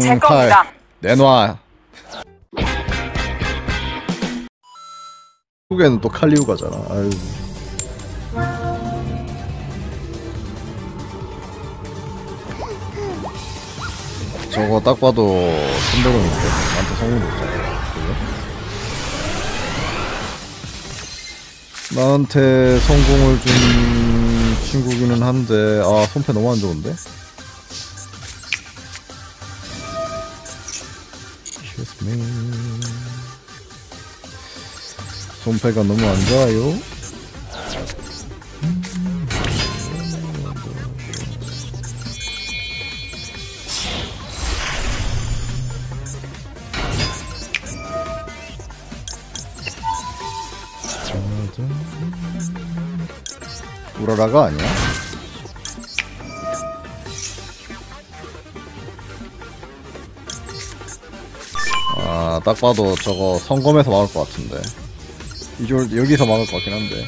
제 강탈. 내놔 한국에는 또 칼리우 가잖아 아유 저거 딱 봐도 손대공인데 나한테 성공 줬잖아 그죠? 나한테 성공을 준 친구기는 한데 아 손패 너무 안 좋은데? Kiss me. 손패가 너무 안 좋아요. 우라라가 아니야? 딱 봐도 저거 성검에서 막을 것 같은데. 이절 여기서 막을 것 같긴 한데.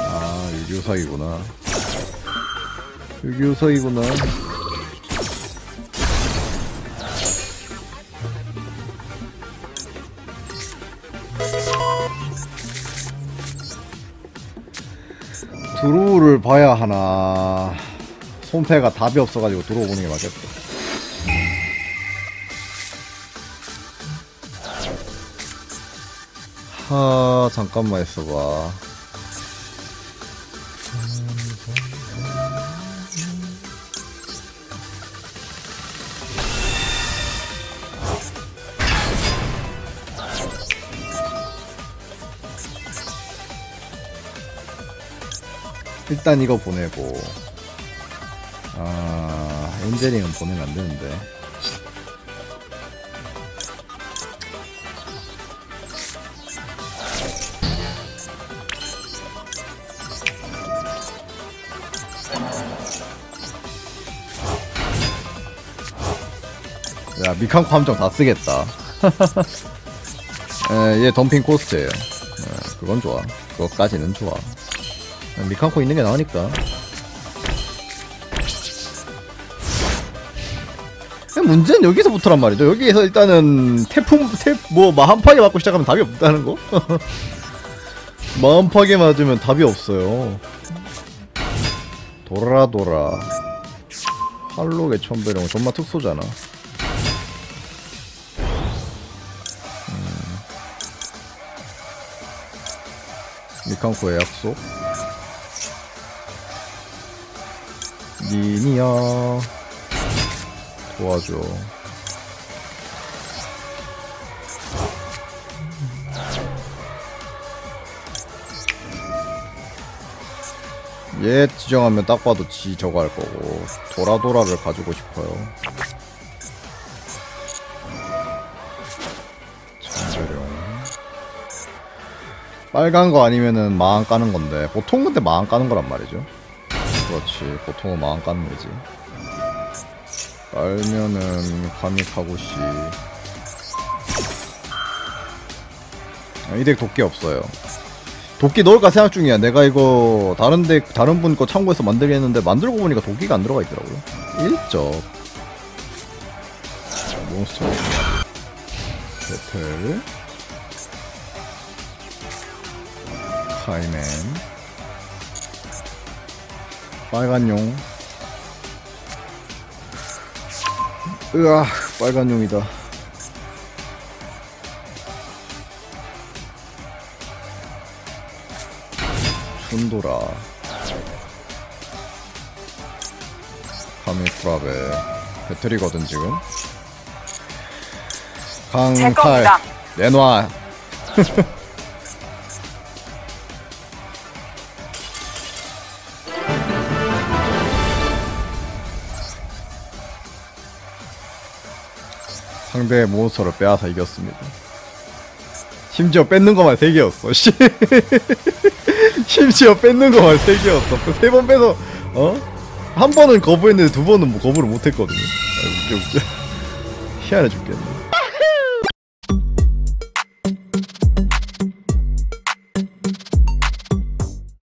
아, 유교사이구나. 유교사이구나. 드로우를 봐야 하나. 손패가 답이 없어가지고 보는 게 맞겠다. 하 잠깐만 있어봐 일단 이거 보내고. 아 엔젤링은 보내면 안 되는데. 야 미칸코 함정 다 쓰겠다. 에, 얘 덤핑 코스트예요. 에, 그건 좋아. 그거까지는 좋아 미칸코 있는 게 나으니까. 문제는 여기서부터란 말이죠. 여기에서 일단은 태풍, 태, 뭐, 마음 파괴 맞고 시작하면 답이 없다는 거? 마음 파괴 맞으면 답이 없어요. 돌아, 돌아. 할로의 천배령 정말 특소잖아. 음. 미칸코의 약속. 니니야 도와줘. 얘 지정하면 딱 봐도 지 저거 할 거고 도라도라를 가지고 싶어요. 정재령 빨간 거 아니면은 마음 까는 건데 보통 근데 마음 까는 거란 말이죠 그렇지. 보통은 마음 까는 거지. 깔면은 카미카고시 아, 이덱 도끼 없어요. 도끼 넣을까 생각 중이야. 내가 이거 다른 덱 다른 분 거 참고해서 만들겠는데 만들고 보니까 도끼가 안 들어가 있더라고요. 1적. 몬스터. 배틀. 카이맨 빨간 용. 으아, 빨간 용이다. 춘도라. 카미프라베. 배터리거든, 지금. 제 강탈. 내놔. 상대의 몬스터를 빼앗아 이겼습니다. 심지어 뺏는 것만 3개였어, 씨. 심지어 뺏는 것만 3개였어. 그세번 빼서, 어? 한 번은 거부했는데 두 번은 뭐 거부를 못했거든요. 아, 웃겨, 웃겨. 희한해 죽겠네.